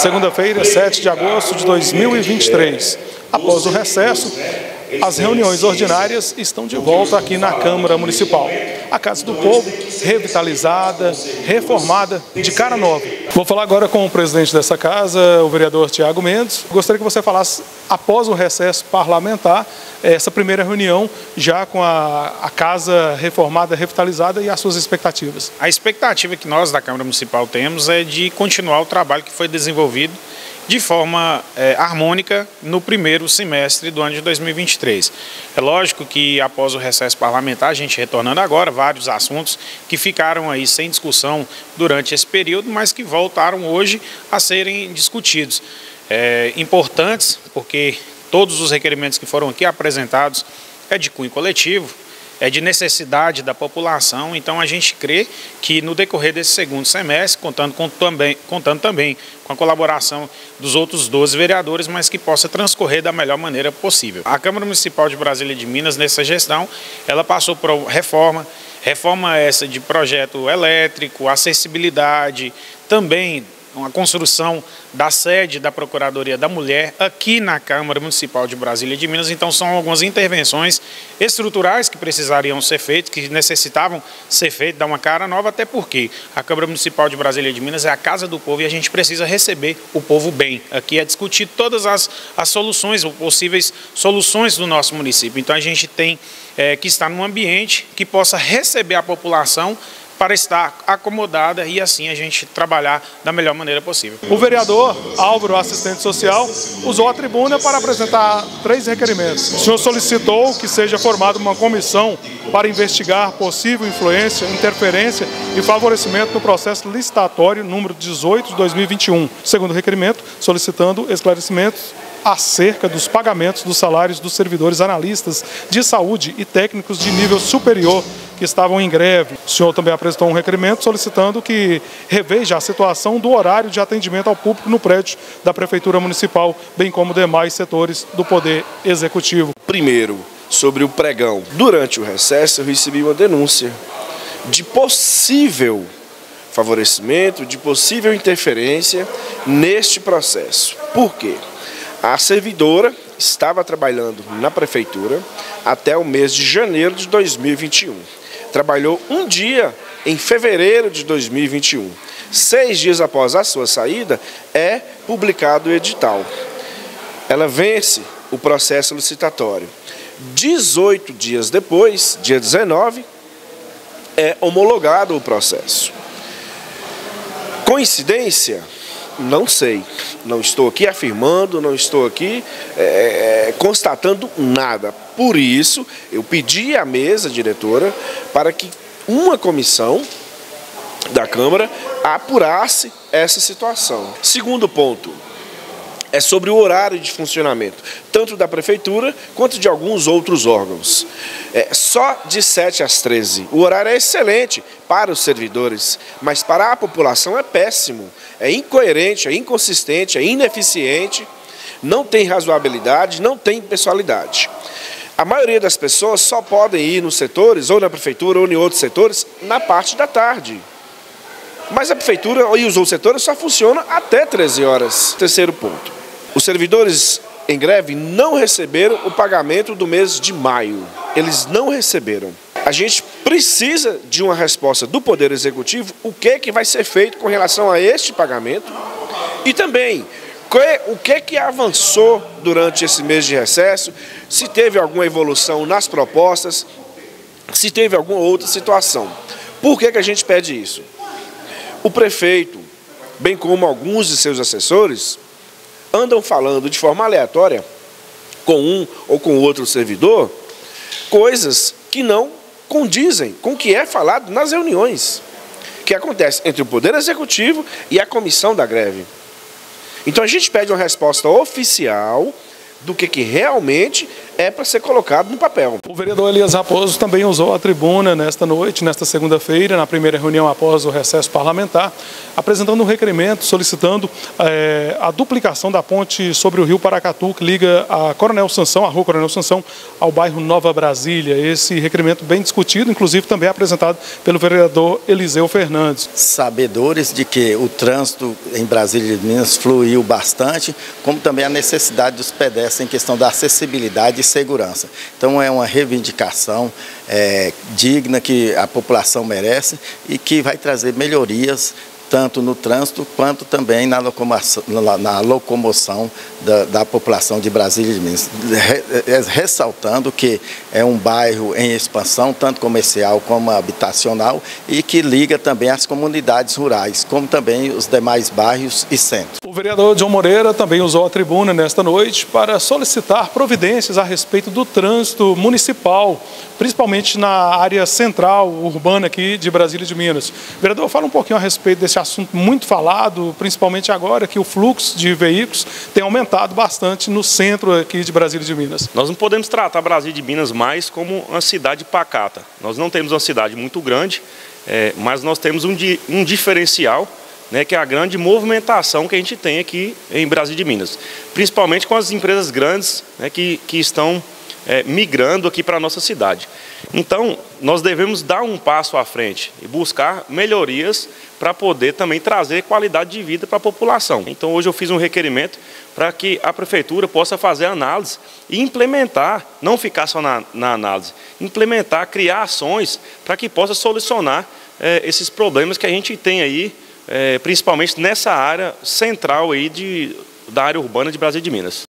Segunda-feira, 7 de agosto de 2023. Após o recesso, as reuniões ordinárias estão de volta aqui na Câmara Municipal. A Casa do Povo, revitalizada, reformada, de cara nova. Vou falar agora com o presidente dessa casa, o vereador Tiago Mendes. Gostaria que você falasse, após o recesso parlamentar, essa primeira reunião já com a, a casa reformada, revitalizada e as suas expectativas. A expectativa que nós da Câmara Municipal temos é de continuar o trabalho que foi desenvolvido de forma é, harmônica no primeiro semestre do ano de 2023. É lógico que após o recesso parlamentar, a gente retornando agora, vários assuntos que ficaram aí sem discussão durante esse período, mas que voltaram hoje a serem discutidos. É, importantes, porque todos os requerimentos que foram aqui apresentados é de cunho coletivo, é de necessidade da população, então a gente crê que no decorrer desse segundo semestre, contando, com, também, contando também com a colaboração dos outros 12 vereadores, mas que possa transcorrer da melhor maneira possível. A Câmara Municipal de Brasília de Minas, nessa gestão, ela passou por reforma, reforma essa de projeto elétrico, acessibilidade, também uma construção da sede da Procuradoria da Mulher aqui na Câmara Municipal de Brasília de Minas. Então, são algumas intervenções estruturais que precisariam ser feitas, que necessitavam ser feitas, dar uma cara nova, até porque a Câmara Municipal de Brasília de Minas é a casa do povo e a gente precisa receber o povo bem. Aqui é discutir todas as, as soluções, possíveis soluções do nosso município. Então, a gente tem é, que estar num ambiente que possa receber a população para estar acomodada e assim a gente trabalhar da melhor maneira possível. O vereador Álvaro, assistente social, usou a tribuna para apresentar três requerimentos. O senhor solicitou que seja formada uma comissão para investigar possível influência, interferência e favorecimento no processo licitatório número 18 de 2021. Segundo requerimento, solicitando esclarecimentos acerca dos pagamentos dos salários dos servidores analistas de saúde e técnicos de nível superior que estavam em greve. O senhor também apresentou um requerimento solicitando que reveja a situação do horário de atendimento ao público no prédio da Prefeitura Municipal, bem como demais setores do Poder Executivo. Primeiro, sobre o pregão. Durante o recesso, eu recebi uma denúncia de possível favorecimento, de possível interferência neste processo. Por quê? A servidora estava trabalhando na prefeitura até o mês de janeiro de 2021 trabalhou um dia em fevereiro de 2021. Seis dias após a sua saída, é publicado o edital. Ela vence o processo licitatório. 18 dias depois, dia 19, é homologado o processo. Coincidência? Não sei. Não estou aqui afirmando, não estou aqui é, é, constatando nada. Por isso, eu pedi à mesa diretora para que uma comissão da Câmara apurasse essa situação. Segundo ponto, é sobre o horário de funcionamento, tanto da Prefeitura quanto de alguns outros órgãos. É, só de 7 às 13. O horário é excelente para os servidores, mas para a população é péssimo, é incoerente, é inconsistente, é ineficiente, não tem razoabilidade, não tem pessoalidade. A maioria das pessoas só podem ir nos setores, ou na Prefeitura, ou em outros setores, na parte da tarde. Mas a Prefeitura e os outros setores só funcionam até 13 horas. Terceiro ponto. Os servidores em greve não receberam o pagamento do mês de maio. Eles não receberam. A gente precisa de uma resposta do Poder Executivo, o que, que vai ser feito com relação a este pagamento e também o que, que avançou durante esse mês de recesso, se teve alguma evolução nas propostas, se teve alguma outra situação. Por que, que a gente pede isso? O prefeito, bem como alguns de seus assessores, andam falando de forma aleatória com um ou com outro servidor coisas que não condizem com o que é falado nas reuniões que acontece entre o Poder Executivo e a comissão da greve. Então a gente pede uma resposta oficial do que, que realmente é para ser colocado no papel. O vereador Elias Raposo também usou a tribuna nesta noite, nesta segunda-feira, na primeira reunião após o recesso parlamentar, apresentando um requerimento solicitando é, a duplicação da ponte sobre o rio Paracatu, que liga a Coronel Sansão, a rua Coronel Sansão, ao bairro Nova Brasília. Esse requerimento bem discutido, inclusive também apresentado pelo vereador Eliseu Fernandes. Sabedores de que o trânsito em Brasília de Minas fluiu bastante, como também a necessidade dos pedestres em questão da acessibilidade e segurança. Então é uma reivindicação é, digna que a população merece e que vai trazer melhorias tanto no trânsito quanto também na locomoção, na locomoção da, da, população de Brasília e de Minas. Ressaltando que é um bairro em expansão, tanto comercial como habitacional, e que liga também as comunidades rurais, como também os demais bairros e centros. O vereador João Moreira também usou a tribuna nesta noite para solicitar providências a respeito do trânsito municipal, principalmente na área central, urbana aqui de Brasília e de Minas. Vereador, fala um pouquinho a respeito desse assunto muito falado, principalmente agora que o fluxo de veículos tem aumentado bastante no centro aqui de Brasília de Minas. Nós não podemos tratar Brasília de Minas mais como uma cidade pacata. Nós não temos uma cidade muito grande, é, mas nós temos um, di, um diferencial, né, que é a grande movimentação que a gente tem aqui em Brasília de Minas. Principalmente com as empresas grandes né, que, que estão é, migrando aqui para a nossa cidade. Então, nós devemos dar um passo à frente e buscar melhorias para poder também trazer qualidade de vida para a população. Então, hoje eu fiz um requerimento para que a prefeitura possa fazer análise e implementar, não ficar só na, na análise, implementar, criar ações para que possa solucionar é, esses problemas que a gente tem aí, é, principalmente nessa área central aí de, da área urbana de Brasília de Minas.